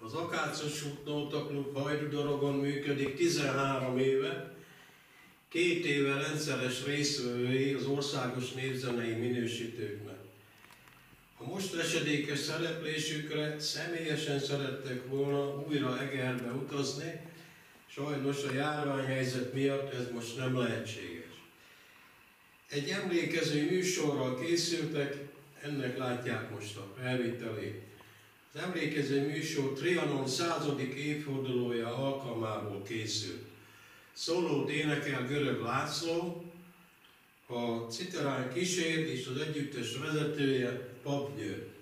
Az Akácos Nóta Klub Hajdudorogon működik 13 éve, két éve rendszeres részvevői az országos népzenei minősítőknek. A most esedékes szereplésükre személyesen szerettek volna újra Egerbe utazni, sajnos a járványhelyzet miatt ez most nem lehetséges. Egy emlékező műsorral készültek, ennek látják most a felvételét. Az emlékező műsor Trianon századik évfordulója alkalmából készült. Szólót énekel Görög László, a Citerán kísér és az együttes vezetője Pap György.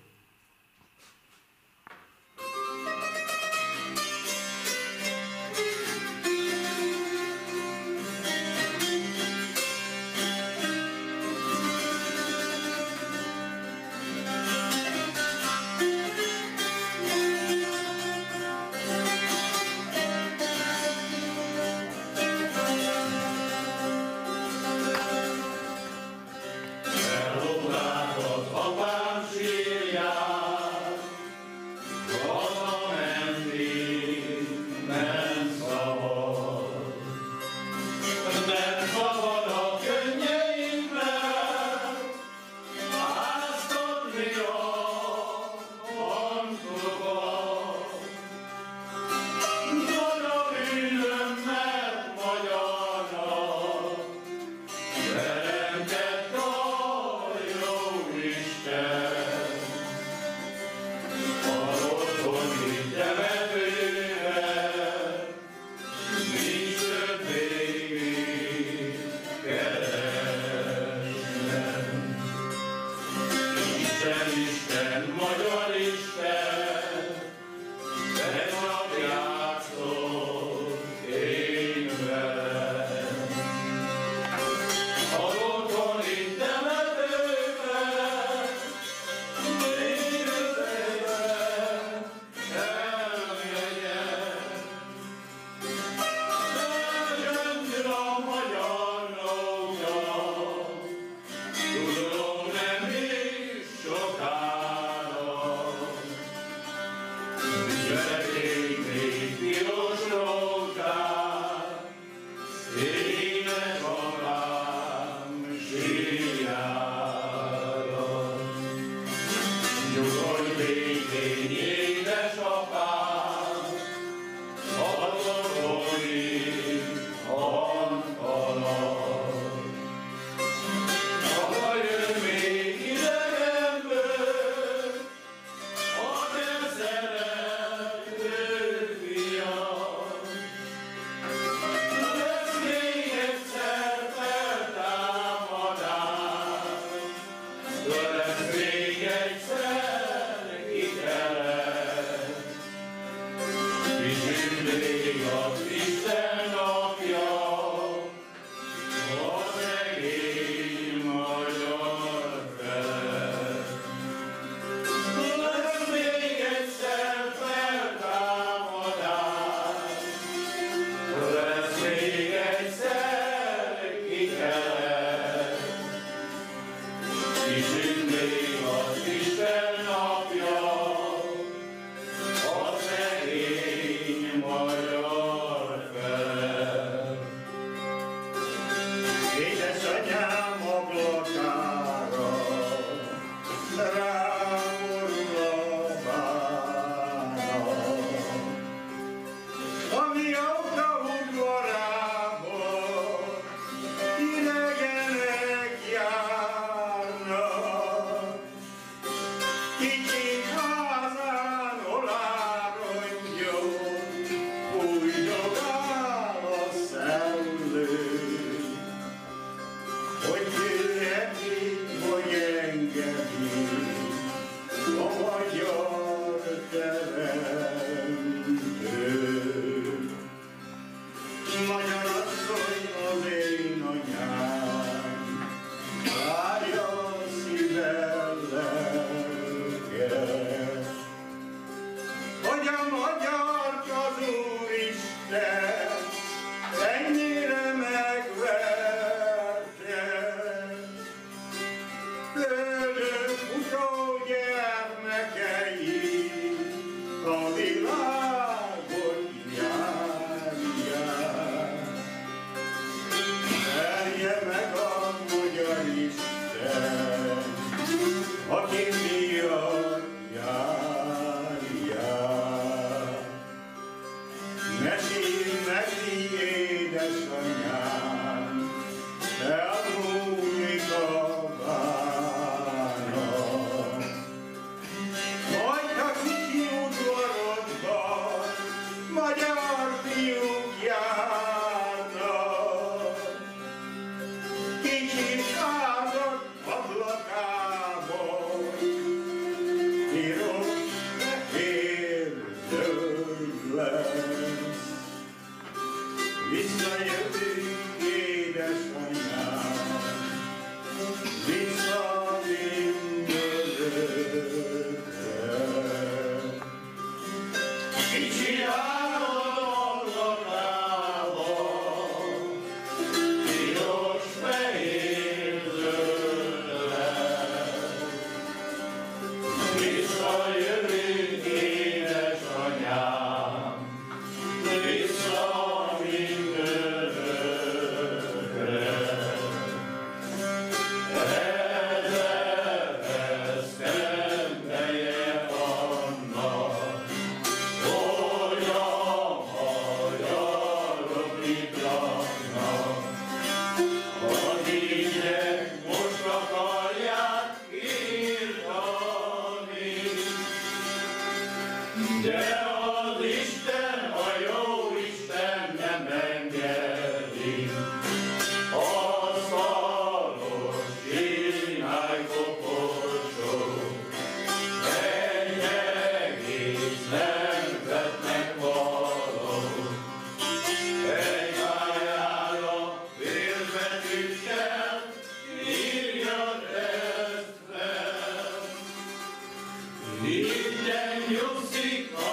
Thank you. Yeah. Kicsit áldott ablakából, you see.